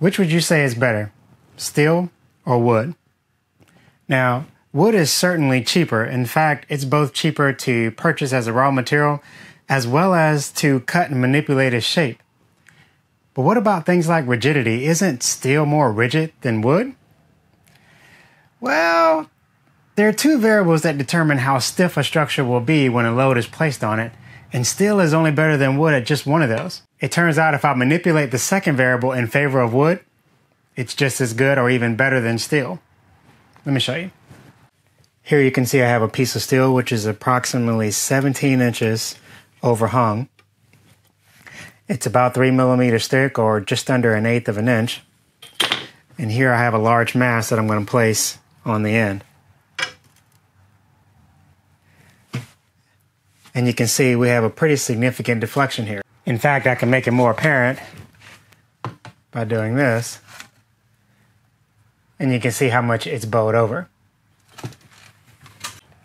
Which would you say is better, steel or wood? Now, wood is certainly cheaper. In fact, it's both cheaper to purchase as a raw material as well as to cut and manipulate its shape. But what about things like rigidity? Isn't steel more rigid than wood? Well, there are two variables that determine how stiff a structure will be when a load is placed on it, and steel is only better than wood at just one of those. It turns out if I manipulate the second variable in favor of wood, it's just as good or even better than steel. Let me show you. Here you can see I have a piece of steel which is approximately 17 inches overhung. It's about 3 millimeters thick or just under an eighth of an inch. And here I have a large mass that I'm going to place on the end. And you can see we have a pretty significant deflection here. In fact, I can make it more apparent by doing this. And you can see how much it's bowed over.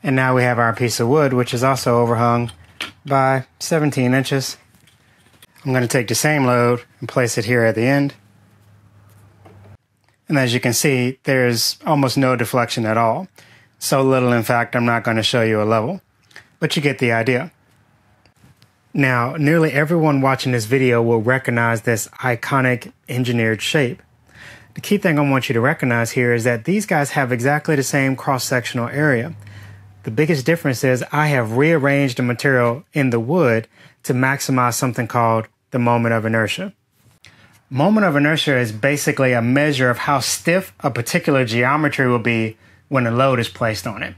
And now we have our piece of wood, which is also overhung by 17 inches. I'm going to take the same load and place it here at the end. And as you can see, there's almost no deflection at all. So little, in fact, I'm not going to show you a level, but you get the idea. Now, nearly everyone watching this video will recognize this iconic engineered shape. The key thing I want you to recognize here is that these guys have exactly the same cross-sectional area. The biggest difference is I have rearranged the material in the wood to maximize something called the moment of inertia. Moment of inertia is basically a measure of how stiff a particular geometry will be when a load is placed on it.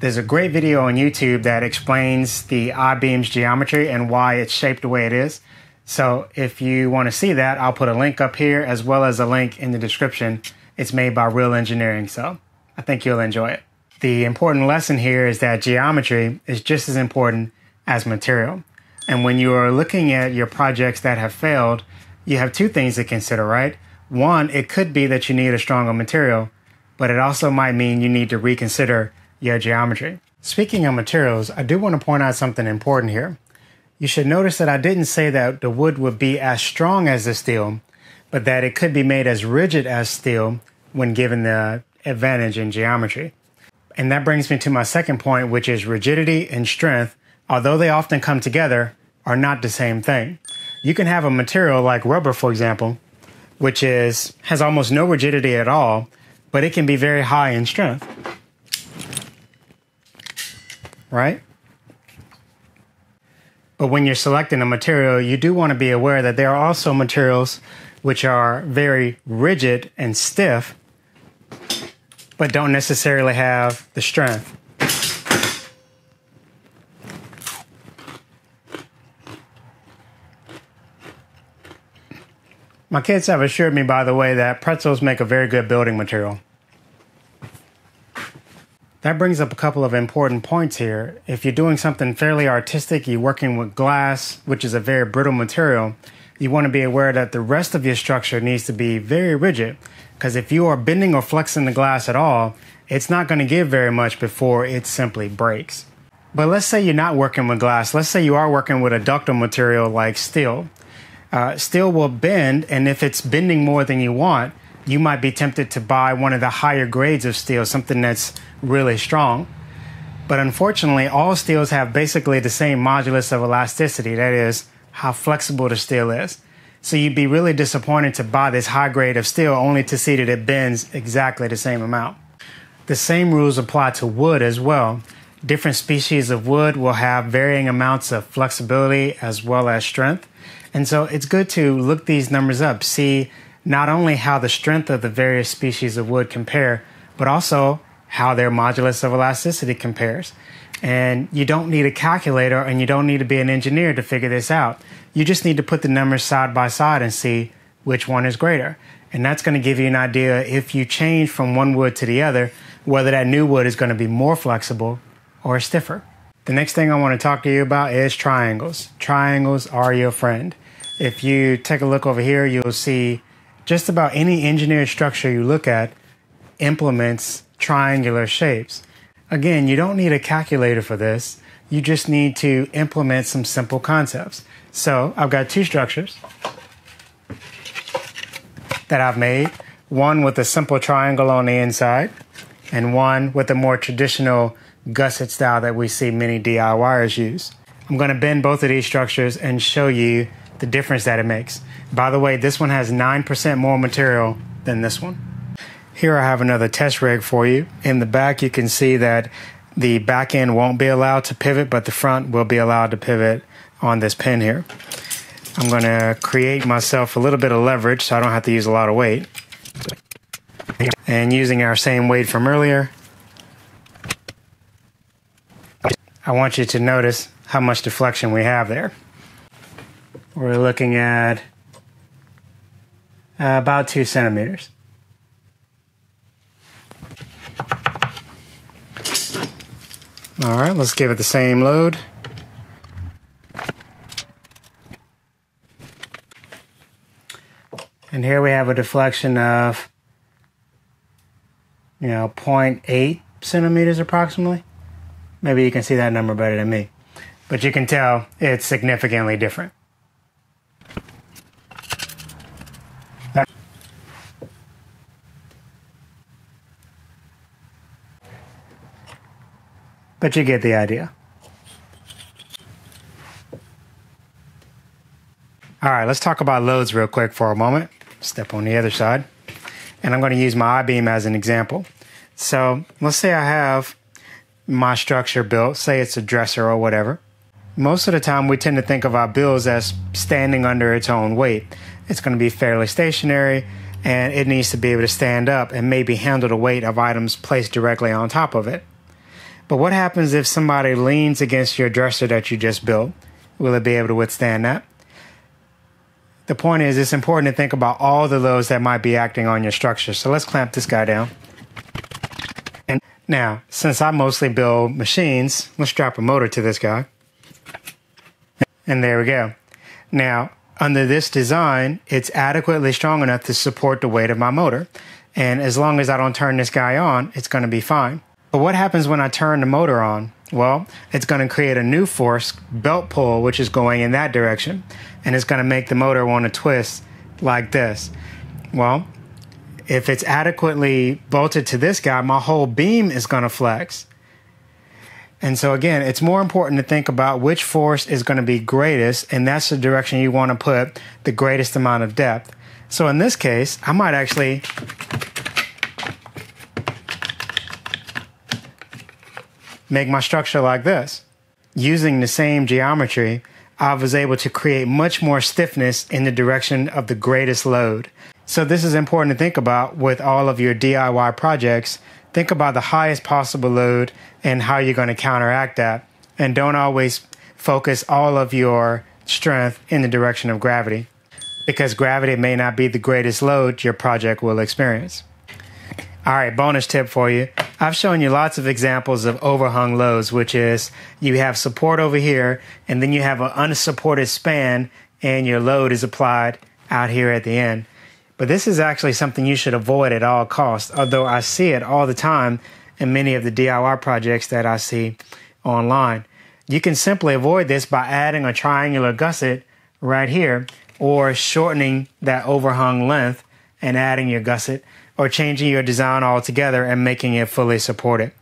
There's a great video on YouTube that explains the I-beam's geometry and why it's shaped the way it is. So if you want to see that, I'll put a link up here as well as a link in the description. It's made by Real Engineering, so I think you'll enjoy it. The important lesson here is that geometry is just as important as material. And when you are looking at your projects that have failed, you have two things to consider, right? One, it could be that you need a stronger material, but it also might mean you need to reconsider your geometry. Speaking of materials, I do want to point out something important here. You should notice that I didn't say that the wood would be as strong as the steel, but that it could be made as rigid as steel when given the advantage in geometry. And that brings me to my second point, which is rigidity and strength, although they often come together, are not the same thing. You can have a material like rubber, for example, which is has almost no rigidity at all, but it can be very high in strength. Right? But when you're selecting a material, you do want to be aware that there are also materials which are very rigid and stiff, but don't necessarily have the strength. My kids have assured me, by the way, that pretzels make a very good building material. That brings up a couple of important points here. If you're doing something fairly artistic, you're working with glass, which is a very brittle material, you want to be aware that the rest of your structure needs to be very rigid. Because if you are bending or flexing the glass at all, it's not going to give very much before it simply breaks. But let's say you're not working with glass. Let's say you are working with a ductile material like steel uh, steel will bend, and if it's bending more than you want, you might be tempted to buy one of the higher grades of steel, something that's really strong. But unfortunately, all steels have basically the same modulus of elasticity, that is, how flexible the steel is. So you'd be really disappointed to buy this high grade of steel only to see that it bends exactly the same amount. The same rules apply to wood as well. Different species of wood will have varying amounts of flexibility as well as strength. And so it's good to look these numbers up, see not only how the strength of the various species of wood compare, but also how their modulus of elasticity compares. And you don't need a calculator and you don't need to be an engineer to figure this out. You just need to put the numbers side by side and see which one is greater. And that's going to give you an idea if you change from one wood to the other, whether that new wood is going to be more flexible or stiffer. The next thing I want to talk to you about is triangles. Triangles are your friend. If you take a look over here, you'll see just about any engineered structure you look at implements triangular shapes. Again, you don't need a calculator for this. You just need to implement some simple concepts. So I've got two structures. that I've made one with a simple triangle on the inside, and one with a more traditional gusset style that we see many DIYers use. I'm going to bend both of these structures and show you the difference that it makes. By the way, this one has 9% more material than this one. Here I have another test rig for you. In the back, you can see that the back end won't be allowed to pivot, but the front will be allowed to pivot on this pin here. I'm going to create myself a little bit of leverage so I don't have to use a lot of weight. And using our same weight from earlier, I want you to notice how much deflection we have there. We're looking at uh, about two centimeters. All right, let's give it the same load. And here we have a deflection of, you know, 0.8 centimeters approximately. Maybe you can see that number better than me. But you can tell it's significantly different. But you get the idea. All right, let's talk about loads real quick for a moment. Step on the other side. And I'm going to use my I-beam as an example. So let's say I have my structure built, say it's a dresser or whatever. Most of the time, we tend to think of our bills as standing under its own weight. It's going to be fairly stationary and it needs to be able to stand up and maybe handle the weight of items placed directly on top of it. But what happens if somebody leans against your dresser that you just built? Will it be able to withstand that? The point is, it's important to think about all the loads that might be acting on your structure. So let's clamp this guy down. And now, since I mostly build machines, let's drop a motor to this guy. And there we go. Now, under this design, it's adequately strong enough to support the weight of my motor. And as long as I don't turn this guy on, it's going to be fine. But what happens when I turn the motor on? Well, it's going to create a new force, belt pull, which is going in that direction. And it's going to make the motor want to twist like this. Well, if it's adequately bolted to this guy, my whole beam is going to flex. And so, again, it's more important to think about which force is going to be greatest, and that's the direction you want to put the greatest amount of depth. So, in this case, I might actually make my structure like this. Using the same geometry, I was able to create much more stiffness in the direction of the greatest load. So this is important to think about with all of your DIY projects. Think about the highest possible load and how you're going to counteract that. And don't always focus all of your strength in the direction of gravity because gravity may not be the greatest load your project will experience. All right, bonus tip for you. I've shown you lots of examples of overhung loads, which is you have support over here, and then you have an unsupported span, and your load is applied out here at the end. But this is actually something you should avoid at all costs, although I see it all the time in many of the DIY projects that I see online. You can simply avoid this by adding a triangular gusset right here or shortening that overhung length and adding your gusset or changing your design altogether and making it fully supported.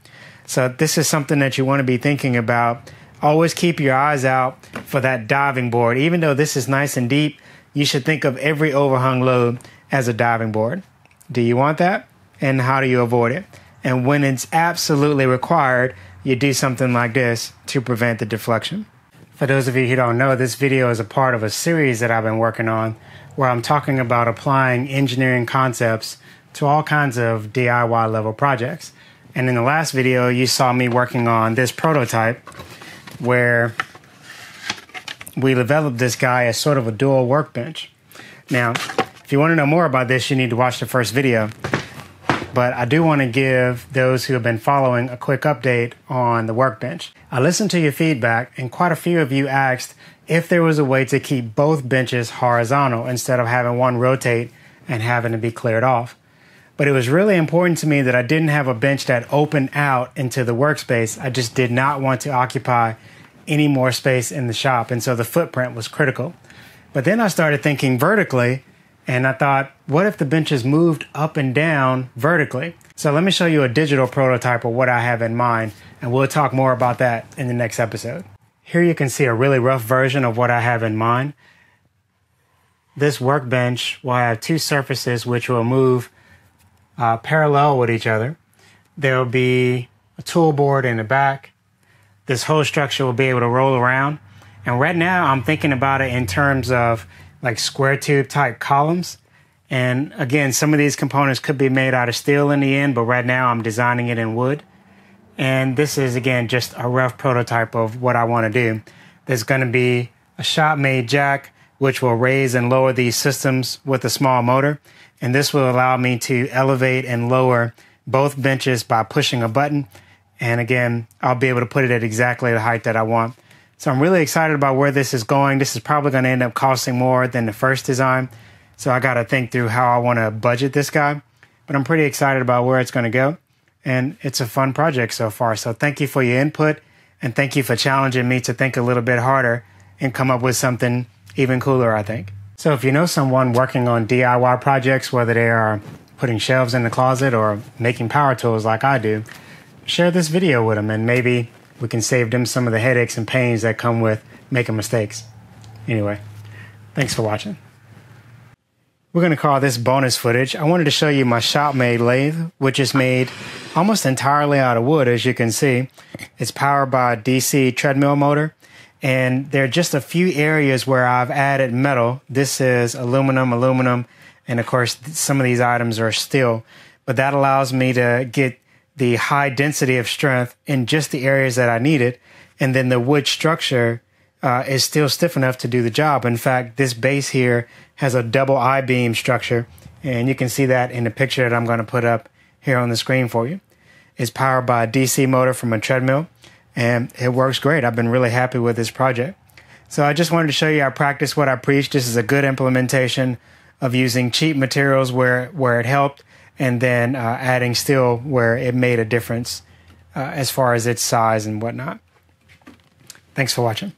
So this is something that you want to be thinking about. Always keep your eyes out for that diving board. Even though this is nice and deep, you should think of every overhung load as a diving board. Do you want that? And how do you avoid it? And when it's absolutely required, you do something like this to prevent the deflection. For those of you who don't know, this video is a part of a series that I've been working on where I'm talking about applying engineering concepts to all kinds of DIY level projects. And in the last video, you saw me working on this prototype where we developed this guy as sort of a dual workbench. Now, if you want to know more about this, you need to watch the first video. But I do want to give those who have been following a quick update on the workbench. I listened to your feedback, and quite a few of you asked if there was a way to keep both benches horizontal instead of having one rotate and having to be cleared off. But it was really important to me that I didn't have a bench that opened out into the workspace. I just did not want to occupy any more space in the shop. And so the footprint was critical. But then I started thinking vertically, And I thought, what if the benches moved up and down vertically? So let me show you a digital prototype of what I have in mind, and we'll talk more about that in the next episode. Here you can see a really rough version of what I have in mind. This workbench will have two surfaces which will move uh, parallel with each other. There will be a tool board in the back. This whole structure will be able to roll around. And right now I'm thinking about it in terms of like square tube type columns. And again, some of these components could be made out of steel in the end, but right now I'm designing it in wood. And this is again just a rough prototype of what I want to do. There's going to be a shop made jack, which will raise and lower these systems with a small motor. And this will allow me to elevate and lower both benches by pushing a button. And again, I'll be able to put it at exactly the height that I want. So I'm really excited about where this is going. This is probably going to end up costing more than the first design. So I got to think through how I want to budget this guy. But I'm pretty excited about where it's going to go. And it's a fun project so far. So thank you for your input. And thank you for challenging me to think a little bit harder and come up with something even cooler, I think. So if you know someone working on DIY projects, whether they are putting shelves in the closet or making power tools like I do, share this video with them and maybe we can save them some of the headaches and pains that come with making mistakes. Anyway, thanks for watching. We're going to call this bonus footage. I wanted to show you my shop made lathe, which is made almost entirely out of wood, as you can see. It's powered by a DC treadmill motor. And there are just a few areas where I've added metal. This is aluminum, aluminum, and of course, some of these items are steel. But that allows me to get the high density of strength in just the areas that I need it. And then the wood structure uh, is still stiff enough to do the job. In fact, this base here has a double I beam structure. And you can see that in the picture that I'm going to put up here on the screen for you. It's powered by a DC motor from a treadmill and it works great. I've been really happy with this project. So I just wanted to show you I practice what I preach. This is a good implementation of using cheap materials where, where it helped and then uh, adding steel where it made a difference uh, as far as its size and whatnot. Thanks for watching.